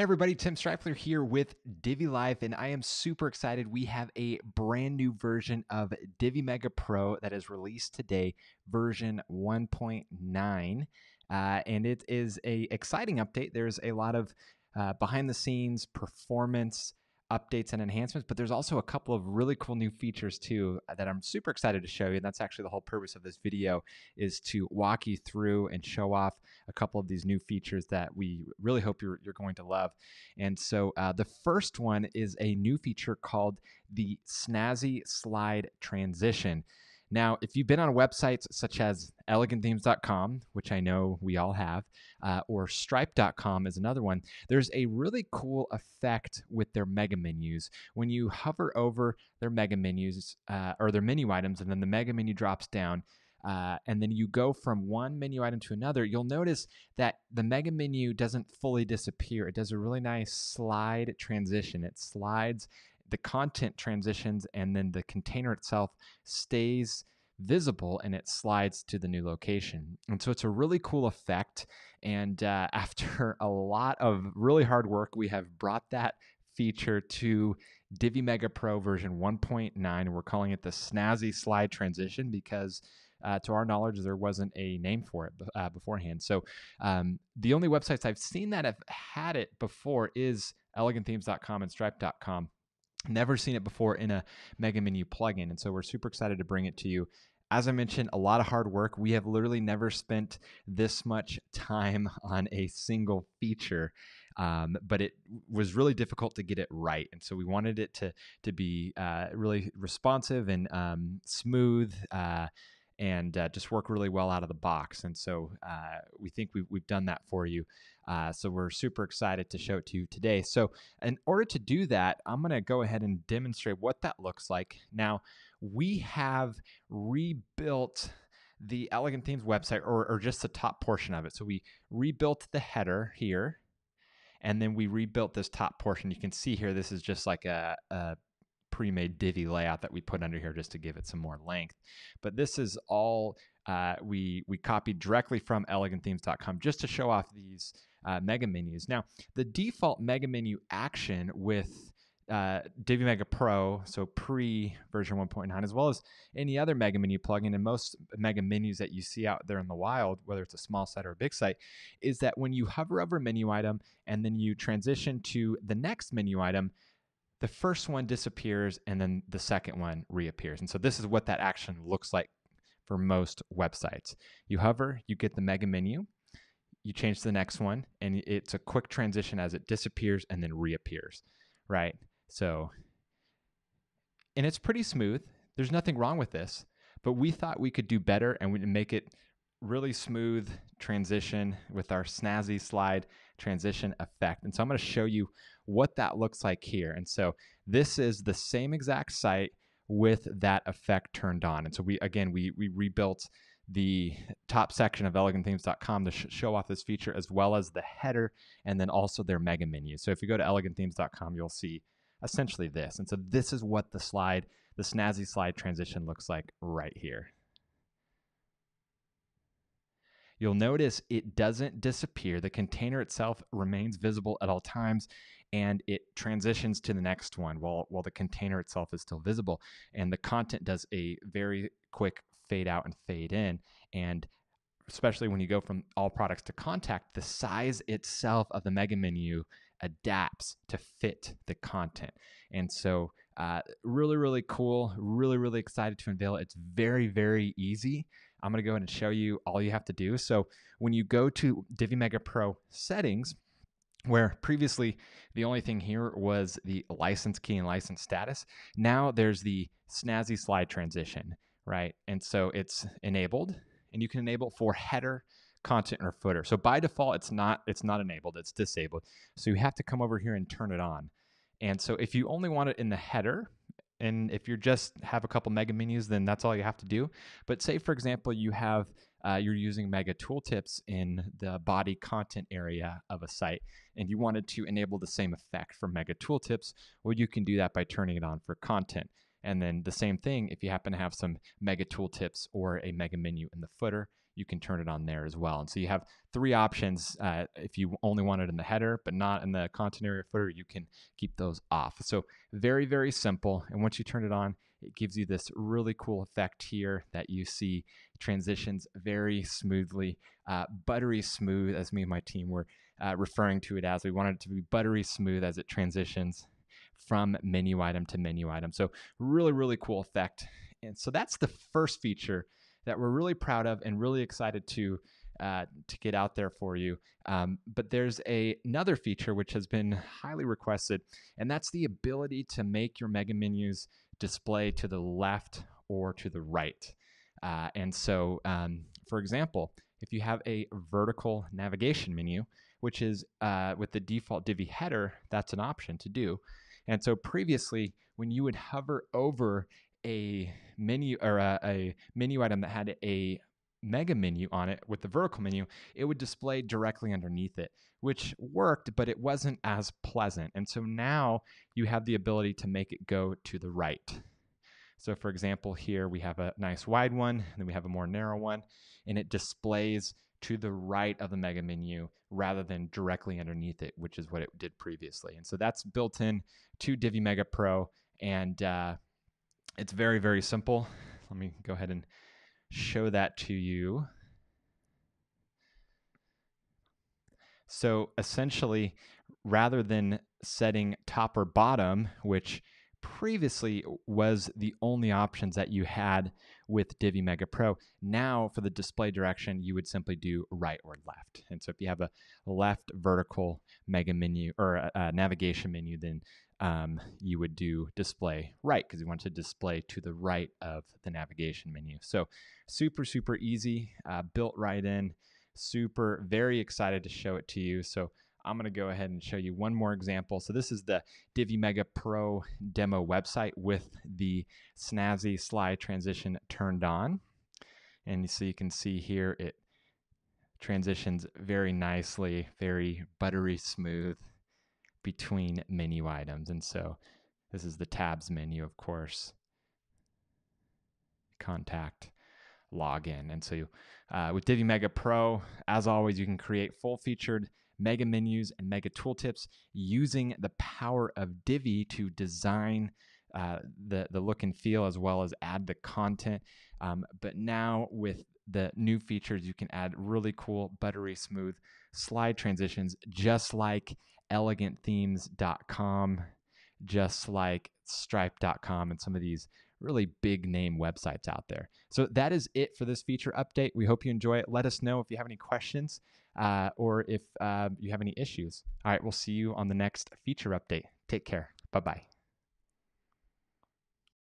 Hey everybody, Tim Strifler here with Divi Life, and I am super excited. We have a brand new version of Divi Mega Pro that is released today, version 1.9, uh, and it is a exciting update. There's a lot of uh, behind the scenes performance updates and enhancements, but there's also a couple of really cool new features too uh, that I'm super excited to show you. And that's actually the whole purpose of this video is to walk you through and show off a couple of these new features that we really hope you're, you're going to love. And so uh, the first one is a new feature called the Snazzy Slide Transition. Now, if you've been on websites such as elegantthemes.com, which I know we all have, uh, or stripe.com is another one, there's a really cool effect with their mega menus. When you hover over their mega menus uh, or their menu items, and then the mega menu drops down, uh, and then you go from one menu item to another, you'll notice that the mega menu doesn't fully disappear. It does a really nice slide transition. It slides the content transitions and then the container itself stays visible and it slides to the new location. And so it's a really cool effect. And uh, after a lot of really hard work, we have brought that feature to Divi Mega Pro version 1.9. We're calling it the Snazzy Slide Transition because. Uh, to our knowledge, there wasn't a name for it uh, beforehand. So um, the only websites I've seen that have had it before is elegantthemes.com and stripe.com. Never seen it before in a Mega Menu plugin. And so we're super excited to bring it to you. As I mentioned, a lot of hard work. We have literally never spent this much time on a single feature. Um, but it was really difficult to get it right, and so we wanted it to to be uh, really responsive and um, smooth, uh, and uh, just work really well out of the box. And so uh, we think we've, we've done that for you. Uh, so we're super excited to show it to you today. So in order to do that, I'm going to go ahead and demonstrate what that looks like. Now, we have rebuilt the Elegant Themes website, or, or just the top portion of it. So we rebuilt the header here, and then we rebuilt this top portion. You can see here, this is just like a, a pre-made Divi layout that we put under here just to give it some more length. But this is all uh, we we copied directly from elegantthemes.com just to show off these uh, mega menus. Now, the default mega menu action with uh, Divi Mega Pro, so pre version 1.9, as well as any other mega menu plugin and most mega menus that you see out there in the wild, whether it's a small site or a big site, is that when you hover over a menu item and then you transition to the next menu item, the first one disappears and then the second one reappears. And so this is what that action looks like for most websites. You hover, you get the mega menu, you change to the next one, and it's a quick transition as it disappears and then reappears, right? So, and it's pretty smooth. There's nothing wrong with this, but we thought we could do better and we'd make it really smooth transition with our snazzy slide transition effect. And so I'm going to show you what that looks like here. And so this is the same exact site with that effect turned on. And so we, again, we, we rebuilt the top section of elegantthemes.com to sh- show off this feature as well as the header and then also their mega menu. So if you go to elegantthemes.com, you'll see essentially this. And so this is what the slide, the snazzy slide transition looks like right here. You'll notice it doesn't disappear. The container itself remains visible at all times and it transitions to the next one while, while the container itself is still visible. And the content does a very quick fade out and fade in. And especially when you go from all products to contact, the size itself of the mega menu adapts to fit the content. And so, uh, really, really cool. Really, really excited to unveil it. It's very, very easy. I'm going to go ahead and show you all you have to do. So, when you go to Divi Mega Pro settings, where previously the only thing here was the license key and license status, now there's the snazzy slide transition right? And so it's enabled and you can enable for header, content, or footer. So by default, it's not it's not enabled, it's disabled. So you have to come over here and turn it on. And so if you only want it in the header, and if you just have a couple mega menus, then that's all you have to do. But say, for example, you have uh, you're using mega tooltips in the body content area of a site, and you wanted to enable the same effect for mega tooltips, well, you can do that by turning it on for content. And then the same thing, if you happen to have some mega tooltips or a mega menu in the footer, you can turn it on there as well. And so you have three options. Uh, if you only want it in the header, but not in the content area footer, you can keep those off. So very, very simple. And once you turn it on, it gives you this really cool effect here that you see transitions very smoothly, uh, buttery smooth, as me and my team were uh, referring to it as. We wanted it to be buttery smooth as it transitions from menu item to menu item. So, really, really cool effect. And so, that's the first feature that we're really proud of and really excited to. Uh, to get out there for you. Um, but there's a, another feature which has been highly requested, and that's the ability to make your mega menus display to the left or to the right. Uh, and so, um, for example, if you have a vertical navigation menu, which is uh, with the default Divi header, that's an option to do. And so previously, when you would hover over a menu or a, a menu item that had a mega menu on it with the vertical menu, it would display directly underneath it, which worked, but it wasn't as pleasant. And so now you have the ability to make it go to the right. So for example, here we have a nice wide one, and then we have a more narrow one, and it displays to the right of the mega menu rather than directly underneath it, which is what it did previously. And so that's built in to Divi Mega Pro, and uh, it's very, very simple. Let me go ahead and show that to you. So essentially, rather than setting top or bottom, which previously was the only options that you had with Divi Mega Pro. Now, for the display direction, you would simply do right or left. And so, if you have a left vertical mega menu or a, a navigation menu, then um, you would do display right because you want to display to the right of the navigation menu. So, super, super easy, uh, built right in. Super, very excited to show it to you. So, I'm going to go ahead and show you one more example. So this is the Divi Mega Pro demo website with the snazzy slide transition turned on. And so you can see here it transitions very nicely, very buttery smooth between menu items. And so this is the tabs menu, of course. Contact, login. And so uh, with Divi Mega Pro, as always, you can create full featured mega menus and mega tooltips using the power of Divi to design uh, the, the look and feel as well as add the content. Um, but now with the new features, you can add really cool, buttery smooth slide transitions, just like elegantthemes.com, just like stripe.com, and some of these really big name websites out there. So that is it for this feature update. We hope you enjoy it. Let us know if you have any questions uh, or if uh, you have any issues. All right, we'll see you on the next feature update. Take care. Bye bye.